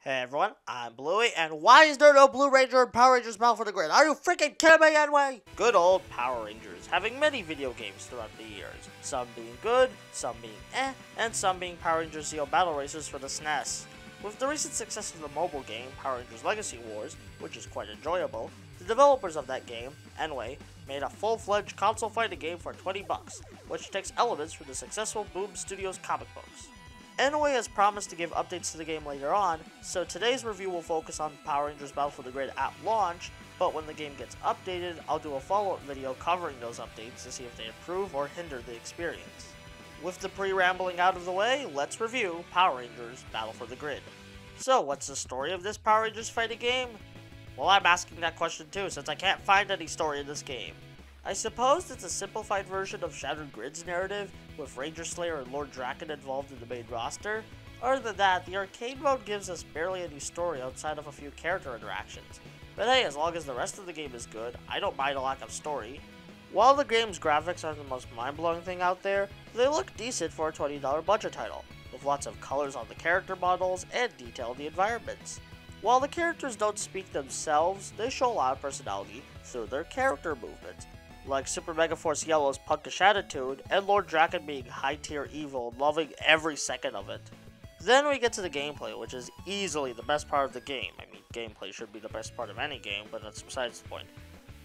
Hey everyone, I'm Bluey, and why is there no Blue Ranger and Power Rangers Battle for the Grid? Are you freaking kidding me anyway? Good old Power Rangers, having many video games throughout the years. Some being good, some being eh, and some being Power Rangers Zeo Battle Racers for the SNES. With the recent success of the mobile game, Power Rangers Legacy Wars, which is quite enjoyable, the developers of that game, nWay, made a full-fledged console fighting game for 20 bucks, which takes elements from the successful Boom Studios comic books. nWay has promised to give updates to the game later on, so today's review will focus on Power Rangers Battle for the Grid at launch, but when the game gets updated, I'll do a follow-up video covering those updates to see if they improve or hinder the experience. With the pre-rambling out of the way, let's review Power Rangers Battle for the Grid. So, what's the story of this Power Rangers fighting game? Well, I'm asking that question too, since I can't find any story in this game. I suppose it's a simplified version of Shattered Grid's narrative, with Ranger Slayer and Lord Drakkon involved in the main roster. Other than that, the arcade mode gives us barely any story outside of a few character interactions. But hey, as long as the rest of the game is good, I don't mind a lack of story. While the game's graphics aren't the most mind-blowing thing out there, they look decent for a $20 budget title, with lots of colors on the character models and detail in the environments. While the characters don't speak themselves, they show a lot of personality through their character movements, like Super Mega Force Yellow's punkish attitude, and Lord Drakkon being high tier evil, loving every second of it. Then we get to the gameplay, which is easily the best part of the game. I mean, gameplay should be the best part of any game, but that's besides the point.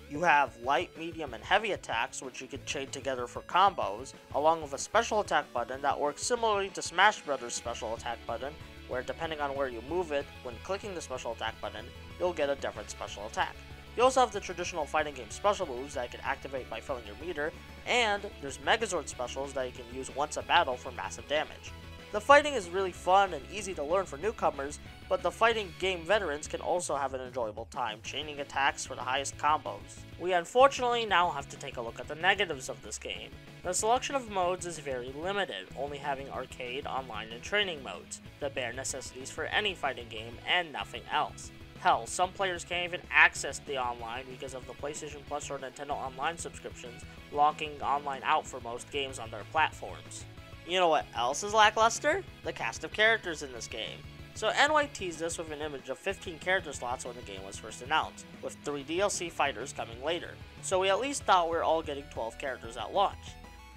You have light, medium, and heavy attacks, which you can chain together for combos, along with a special attack button that works similarly to Smash Bros. special attack button, where depending on where you move it, when clicking the special attack button, you'll get a different special attack. You also have the traditional fighting game special moves that you can activate by filling your meter, and there's Megazord specials that you can use once a battle for massive damage. The fighting is really fun and easy to learn for newcomers, but the fighting game veterans can also have an enjoyable time chaining attacks for the highest combos. We unfortunately now have to take a look at the negatives of this game. The selection of modes is very limited, only having arcade, online, and training modes, the bare necessities for any fighting game, and nothing else. Hell, some players can't even access the online because of the PlayStation Plus or Nintendo Online subscriptions, locking online out for most games on their platforms. You know what else is lackluster? The cast of characters in this game. So nWay teased us with an image of 15 character slots when the game was first announced, with 3 DLC fighters coming later. So we at least thought we were all getting 12 characters at launch.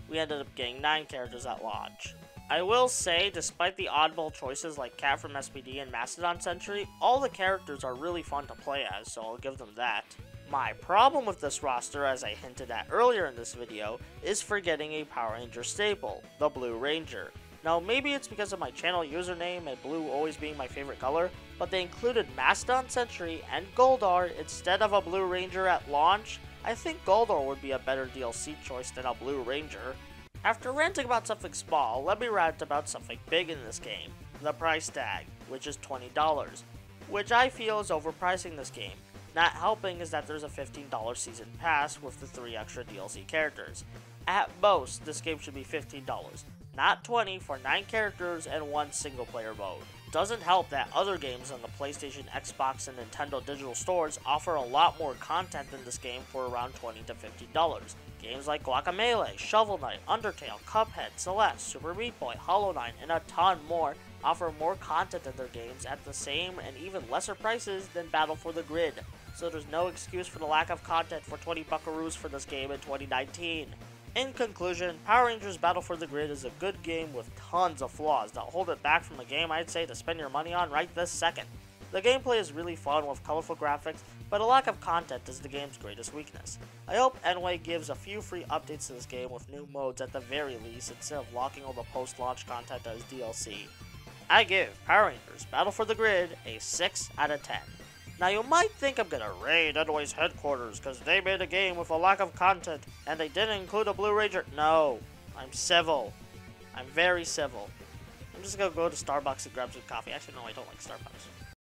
We ended up getting 9 characters at launch. I will say, despite the oddball choices like Kat from SPD and Mastodon Sentry, all the characters are really fun to play as, so I'll give them that. My problem with this roster, as I hinted at earlier in this video, is forgetting a Power Ranger staple, the Blue Ranger. Now, maybe it's because of my channel username and blue always being my favorite color, but they included Mastodon Sentry and Goldar instead of a Blue Ranger at launch. I think Goldar would be a better DLC choice than a Blue Ranger. After ranting about something small, let me rant about something big in this game. The price tag, which is $20, which I feel is overpricing this game. Not helping is that there's a $15 season pass with the 3 extra DLC characters. At most, this game should be $15, not 20 for 9 characters and 1 single player mode. Doesn't help that other games on the PlayStation, Xbox, and Nintendo digital stores offer a lot more content than this game for around 20 to $50. Games like Guacamelee, Shovel Knight, Undertale, Cuphead, Celeste, Super Meat Boy, Hollow Knight, and a ton more offer more content than their games at the same and even lesser prices than Battle for the Grid, so there's no excuse for the lack of content for 20 buckaroos for this game in 2019. In conclusion, Power Rangers Battle for the Grid is a good game with tons of flaws that hold it back from a game I'd say to spend your money on right this second. The gameplay is really fun with colorful graphics, but a lack of content is the game's greatest weakness. I hope nWay gives a few free updates to this game with new modes at the very least instead of locking all the post-launch content as DLC. I give Power Rangers Battle for the Grid a 6 out of 10. Now you might think I'm gonna raid nWay's headquarters because they made a game with a lack of content and they didn't include a Blue Ranger. No, I'm civil. I'm very civil. I'm just gonna go to Starbucks and grab some coffee. Actually, no, I don't like Starbucks.